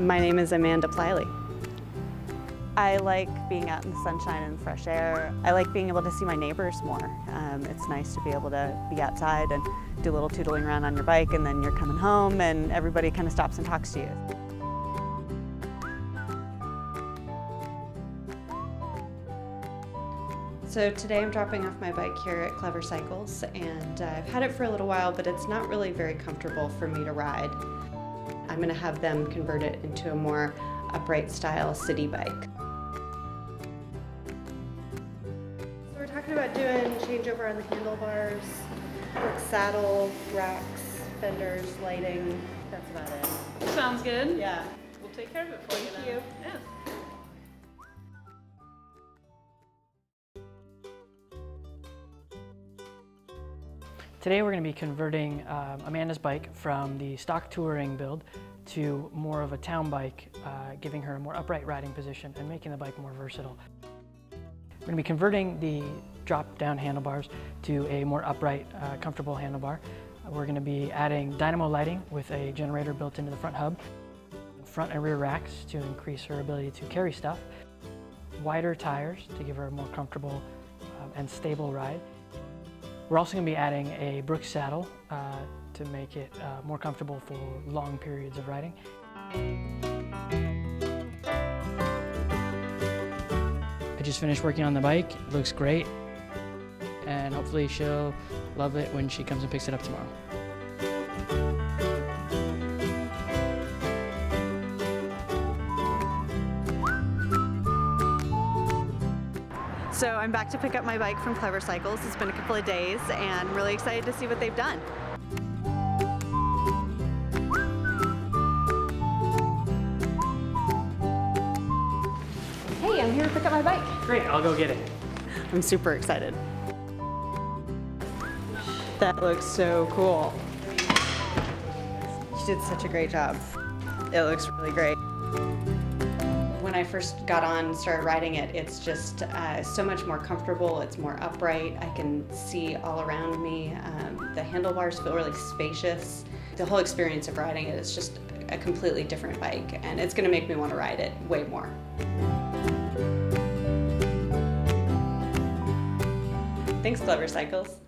My name is Amanda Pliley. I like being out in the sunshine and fresh air. I like being able to see my neighbors more. Um, it's nice to be able to be outside and do a little tootling around on your bike and then you're coming home and everybody kind of stops and talks to you. So today I'm dropping off my bike here at Clever Cycles and I've had it for a little while but it's not really very comfortable for me to ride. I'm going to have them convert it into a more upright style city bike. So we're talking about doing changeover on the handlebars, like saddle, racks, fenders, lighting. That's about it. Sounds good. Yeah. We'll take care of it for you Thank you. Yeah. Today we're going to be converting um, Amanda's bike from the stock touring build to more of a town bike, uh, giving her a more upright riding position and making the bike more versatile. We're going to be converting the drop-down handlebars to a more upright, uh, comfortable handlebar. We're going to be adding dynamo lighting with a generator built into the front hub, front and rear racks to increase her ability to carry stuff, wider tires to give her a more comfortable um, and stable ride. We're also going to be adding a Brooks saddle uh, to make it uh, more comfortable for long periods of riding. I just finished working on the bike. It looks great. And hopefully she'll love it when she comes and picks it up tomorrow. So I'm back to pick up my bike from Clever Cycles. It's been a couple of days and I'm really excited to see what they've done. Here to pick up my bike. Great, I'll go get it. I'm super excited. That looks so cool. You did such a great job. It looks really great. When I first got on and started riding it, it's just uh, so much more comfortable. It's more upright. I can see all around me. Um, the handlebars feel really spacious. The whole experience of riding it is just a completely different bike, and it's going to make me want to ride it way more. Thanks, Clever Cycles.